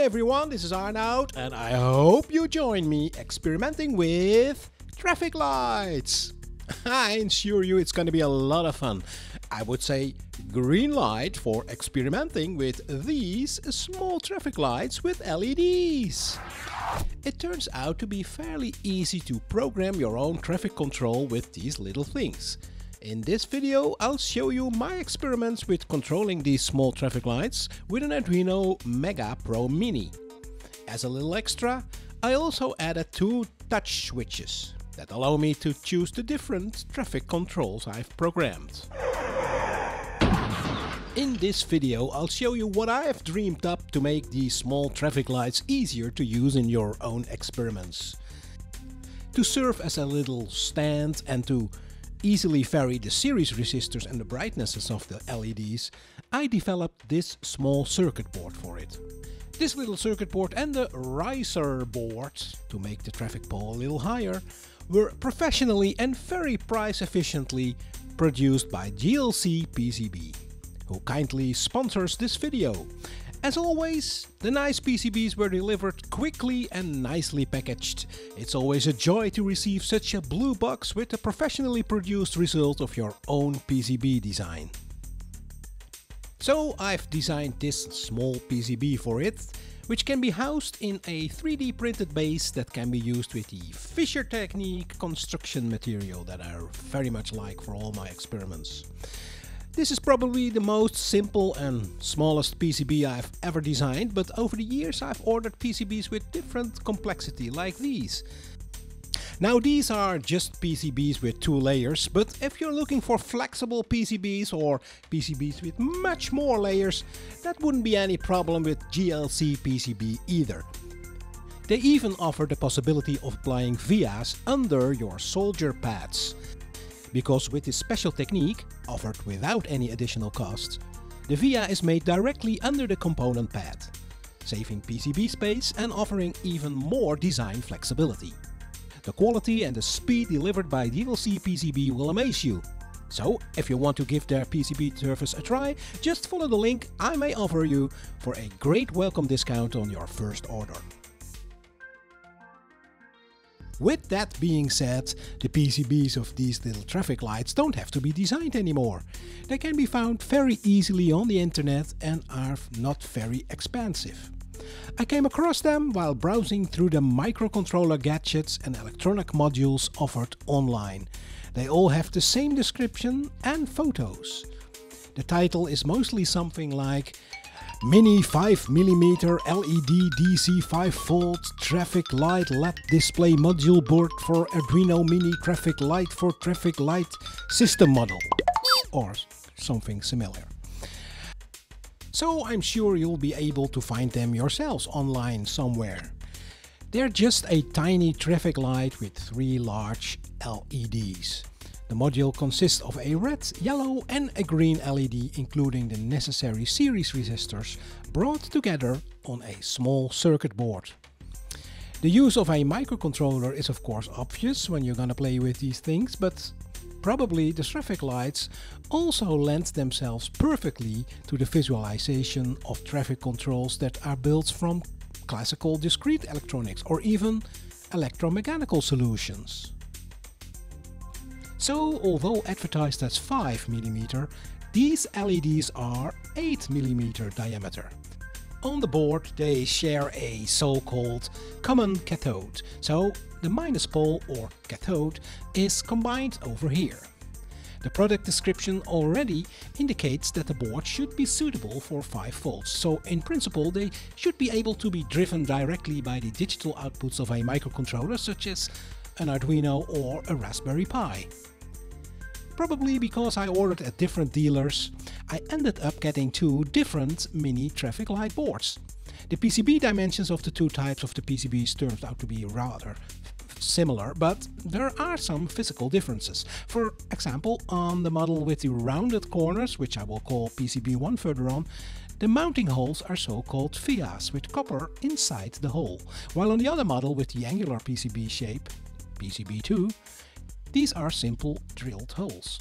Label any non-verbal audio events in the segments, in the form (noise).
everyone, this is Arnoud, and I hope you join me experimenting with traffic lights. (laughs) I assure you it's going to be a lot of fun. I would say green light for experimenting with these small traffic lights with LEDs. It turns out to be fairly easy to program your own traffic control with these little things. In this video I'll show you my experiments with controlling these small traffic lights with an Arduino Mega Pro Mini. As a little extra, I also added two touch switches that allow me to choose the different traffic controls I've programmed. In this video I'll show you what I have dreamed up to make these small traffic lights easier to use in your own experiments. To serve as a little stand and to easily vary the series resistors and the brightnesses of the LEDs, I developed this small circuit board for it. This little circuit board and the riser board, to make the traffic pole a little higher, were professionally and very price efficiently produced by JLCPCB, who kindly sponsors this video as always, the nice PCBs were delivered quickly and nicely packaged. It's always a joy to receive such a blue box with a professionally produced result of your own PCB design. So I've designed this small PCB for it, which can be housed in a 3D printed base that can be used with the fischertechnik construction material that I very much like for all my experiments. This is probably the most simple and smallest PCB I've ever designed, but over the years I've ordered PCBs with different complexity, like these. Now these are just PCBs with two layers, but if you're looking for flexible PCBs or PCBs with much more layers, that wouldn't be any problem with JLCPCB either. They even offer the possibility of applying vias under your solder pads because with this special technique, offered without any additional costs, the VIA is made directly under the component pad, saving PCB space and offering even more design flexibility. The quality and the speed delivered by JLCPCB will amaze you. So, if you want to give their PCB service a try, just follow the link I may offer you for a great welcome discount on your first order. With that being said, the PCBs of these little traffic lights don't have to be designed anymore. They can be found very easily on the internet and are not very expensive. I came across them while browsing through the microcontroller gadgets and electronic modules offered online. They all have the same description and photos. The title is mostly something like Mini 5mm LED DC 5V traffic light LED display module board for Arduino Mini traffic light for traffic light system model or something similar. So I'm sure you'll be able to find them yourselves online somewhere. They're just a tiny traffic light with three large LEDs. The module consists of a red, yellow and a green LED including the necessary series resistors brought together on a small circuit board. The use of a microcontroller is of course obvious when you're gonna play with these things, but probably the traffic lights also lend themselves perfectly to the visualization of traffic controls that are built from classical discrete electronics or even electromechanical solutions. So although advertised as 5mm, these LEDs are 8mm diameter. On the board they share a so-called common cathode, so the minus pole or cathode is combined over here. The product description already indicates that the board should be suitable for 5 volts, so in principle they should be able to be driven directly by the digital outputs of a microcontroller such as an Arduino or a Raspberry Pi. Probably because I ordered at different dealers, I ended up getting two different mini traffic light boards. The PCB dimensions of the two types of the PCBs turned out to be rather similar, but there are some physical differences. For example, on the model with the rounded corners, which I will call PCB1 further on, the mounting holes are so-called vias with copper inside the hole, while on the other model with the angular PCB shape, PCB2, these are simple drilled holes.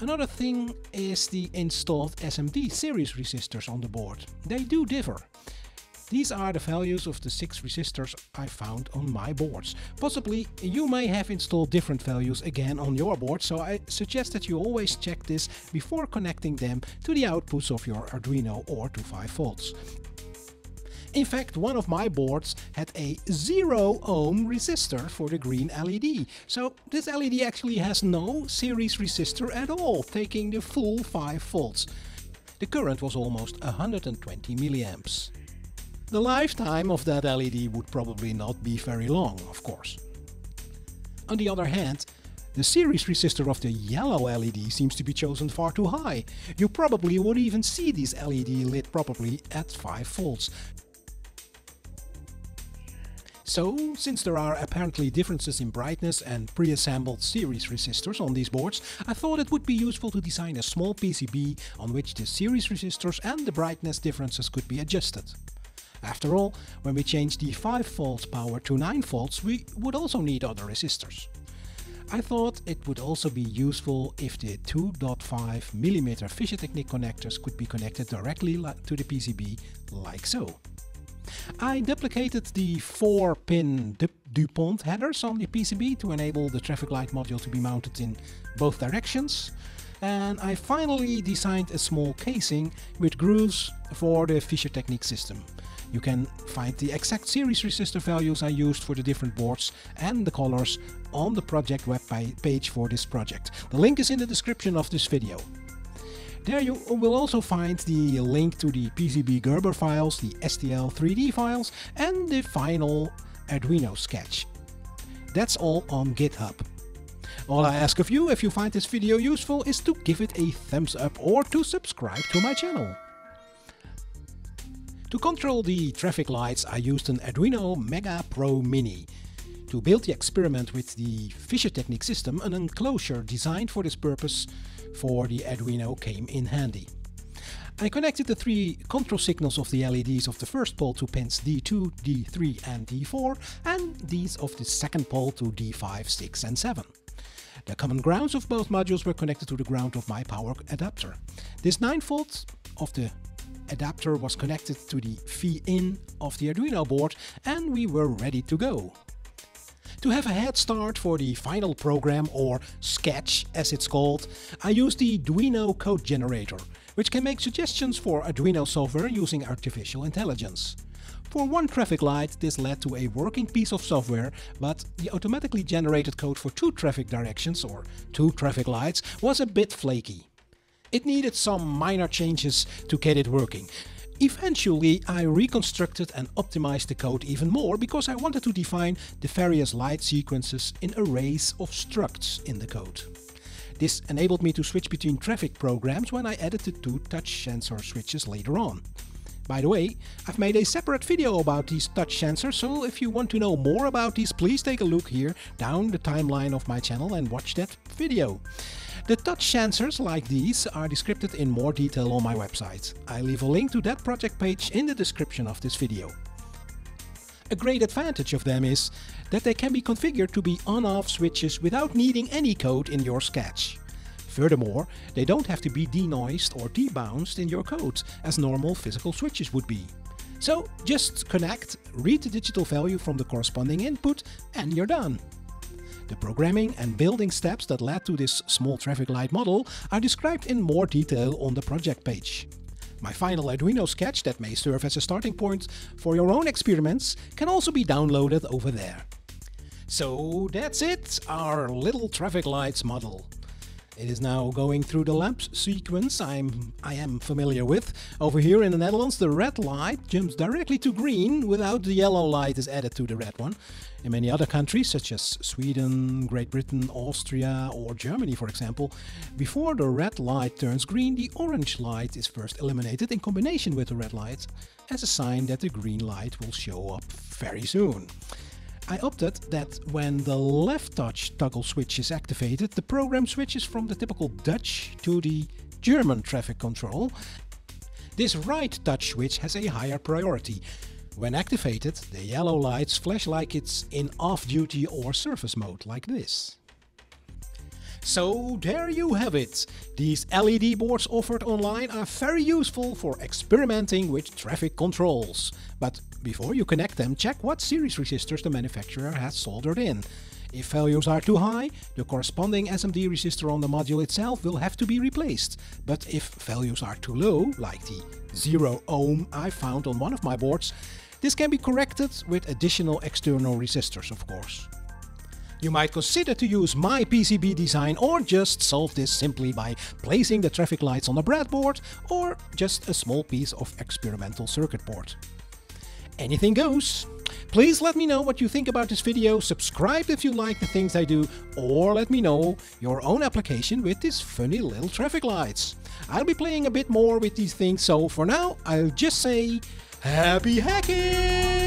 Another thing is the installed SMD series resistors on the board. They do differ. These are the values of the six resistors I found on my boards. Possibly you may have installed different values again on your board, so I suggest that you always check this before connecting them to the outputs of your Arduino or to 5 volts. In fact, one of my boards had a 0 ohm resistor for the green LED. So this LED actually has no series resistor at all, taking the full 5 volts. The current was almost 120 milliamps. The lifetime of that LED would probably not be very long, of course. On the other hand, the series resistor of the yellow LED seems to be chosen far too high. You probably won't even see this LED lit properly at 5 volts. So, since there are apparently differences in brightness and pre-assembled series resistors on these boards, I thought it would be useful to design a small PCB on which the series resistors and the brightness differences could be adjusted. After all, when we change the 5 volts power to 9 volts, we would also need other resistors. I thought it would also be useful if the 2.5mm fischertechnik connectors could be connected directly to the PCB, like so. I duplicated the 4-pin DuPont headers on the PCB to enable the traffic light module to be mounted in both directions. And I finally designed a small casing with grooves for the fischertechnik system. You can find the exact series resistor values I used for the different boards and the colors on the project web page for this project. The link is in the description of this video. There you will also find the link to the PCB Gerber files, the STL3D files and the final Arduino sketch. That's all on GitHub. All I ask of you if you find this video useful is to give it a thumbs up or to subscribe to my channel. To control the traffic lights I used an Arduino Mega Pro Mini. To build the experiment with the fischertechnik system, an enclosure designed for this purpose for the Arduino came in handy. I connected the three control signals of the LEDs of the first pole to pins D2, D3 and D4 and these of the second pole to D5, 6 and 7. The common grounds of both modules were connected to the ground of my power adapter. This 9 volt of the adapter was connected to the V-in of the Arduino board and we were ready to go. To have a head start for the final program, or sketch as it's called, I used the Duino code generator, which can make suggestions for Arduino software using artificial intelligence. For one traffic light, this led to a working piece of software, but the automatically generated code for two traffic directions, or two traffic lights, was a bit flaky. It needed some minor changes to get it working. Eventually I reconstructed and optimized the code even more because I wanted to define the various light sequences in arrays of structs in the code. This enabled me to switch between traffic programs when I added the two touch sensor switches later on. By the way, I've made a separate video about these touch sensors, so if you want to know more about these, please take a look here down the timeline of my channel and watch that video. The touch sensors like these are described in more detail on my website. I leave a link to that project page in the description of this video. A great advantage of them is that they can be configured to be on-off switches without needing any code in your sketch. Furthermore, they don't have to be denoised or debounced in your code, as normal physical switches would be. So just connect, read the digital value from the corresponding input and you're done. The programming and building steps that led to this small traffic light model are described in more detail on the project page. My final Arduino sketch that may serve as a starting point for your own experiments can also be downloaded over there. So that's it, our little traffic lights model. It is now going through the lamp sequence I'm, I am familiar with. Over here in the Netherlands, the red light jumps directly to green without the yellow light is added to the red one. In many other countries, such as Sweden, Great Britain, Austria or Germany for example, before the red light turns green, the orange light is first eliminated in combination with the red light as a sign that the green light will show up very soon. I opted that when the left touch toggle switch is activated, the program switches from the typical Dutch to the German traffic control. This right touch switch has a higher priority. When activated, the yellow lights flash like it's in off-duty or surface mode, like this. So there you have it. These LED boards offered online are very useful for experimenting with traffic controls. But before you connect them, check what series resistors the manufacturer has soldered in. If values are too high, the corresponding SMD resistor on the module itself will have to be replaced. But if values are too low, like the 0 ohm I found on one of my boards, this can be corrected with additional external resistors of course. You might consider to use my PCB design or just solve this simply by placing the traffic lights on a breadboard or just a small piece of experimental circuit board. Anything goes! Please let me know what you think about this video, subscribe if you like the things I do, or let me know your own application with these funny little traffic lights. I'll be playing a bit more with these things, so for now I'll just say Happy hacking!